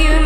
You're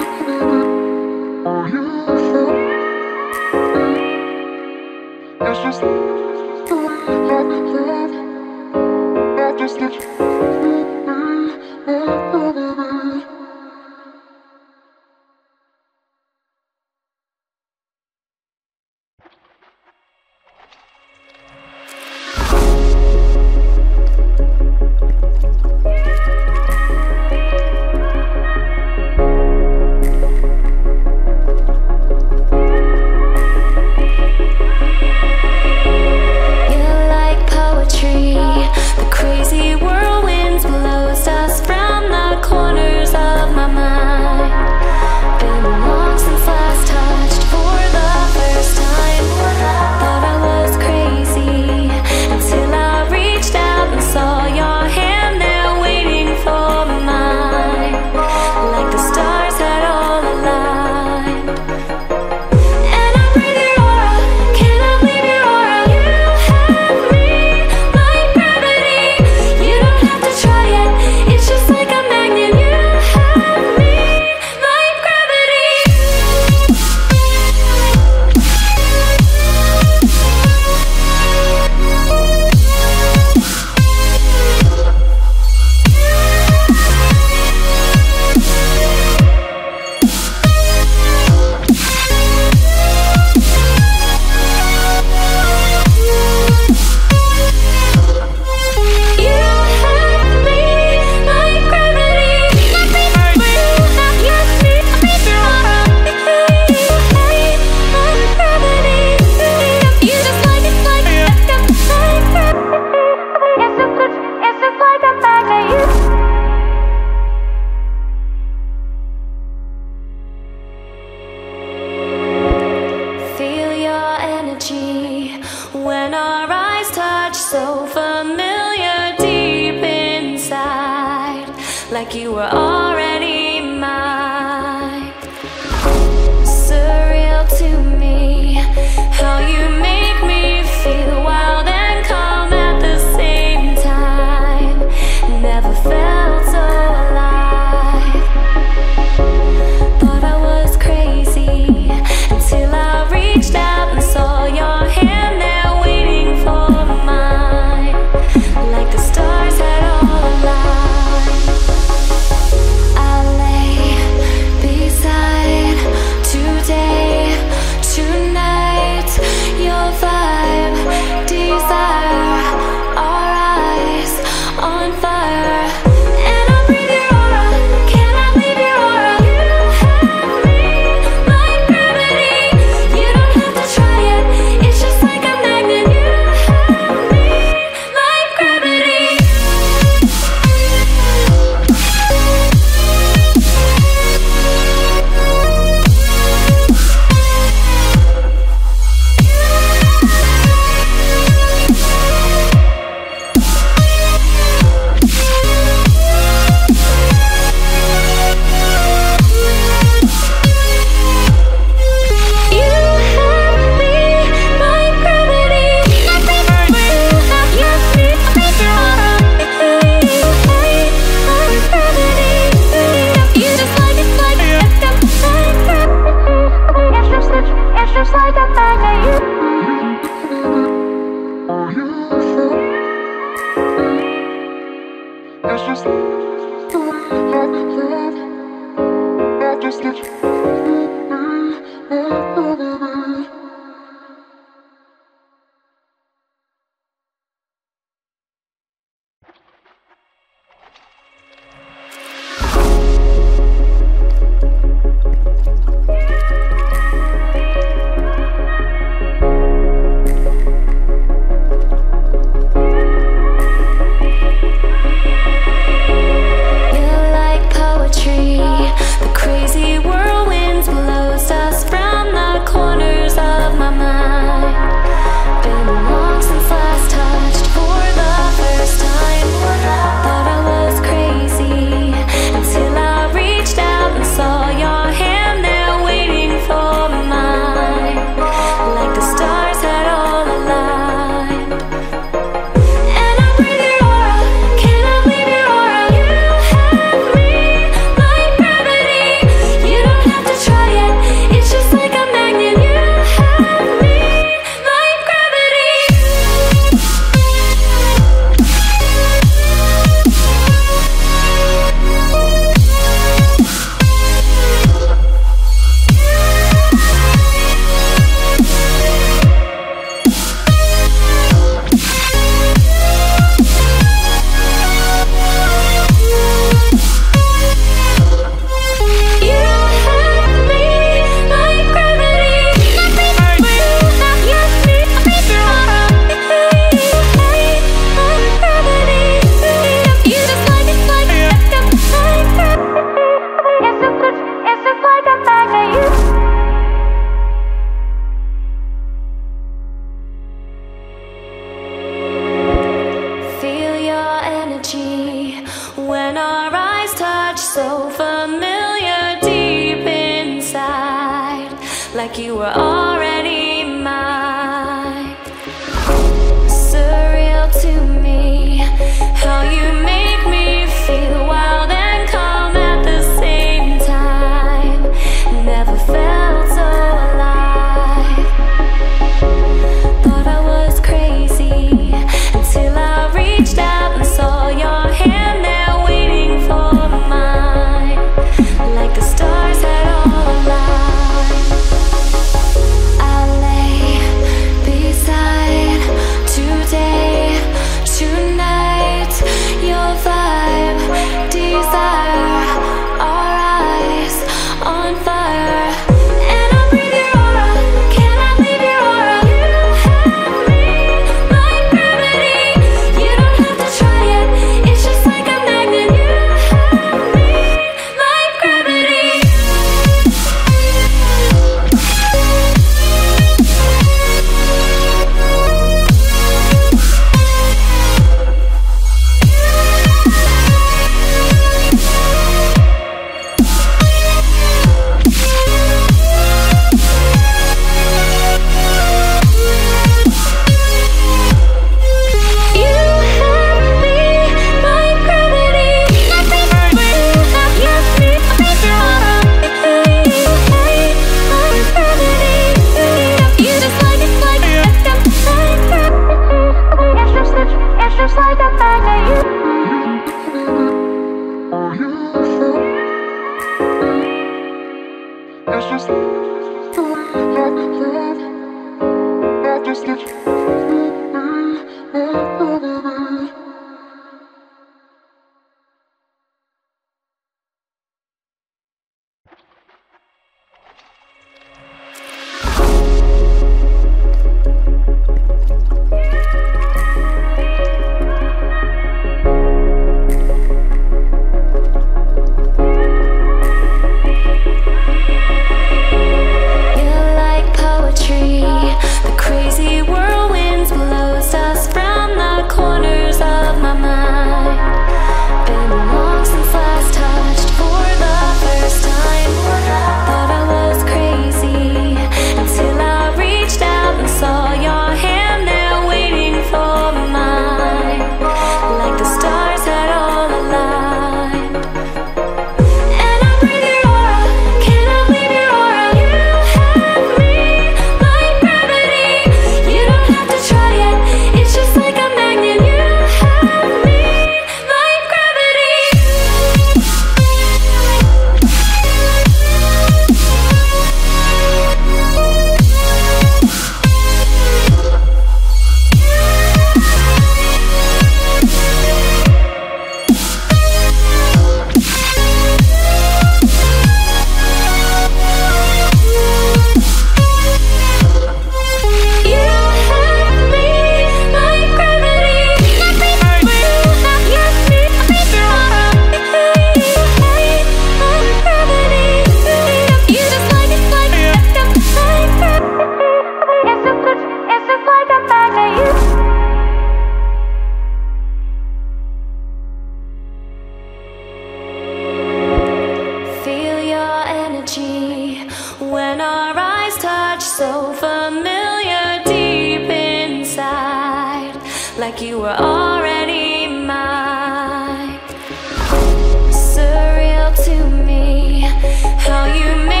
you make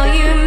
how you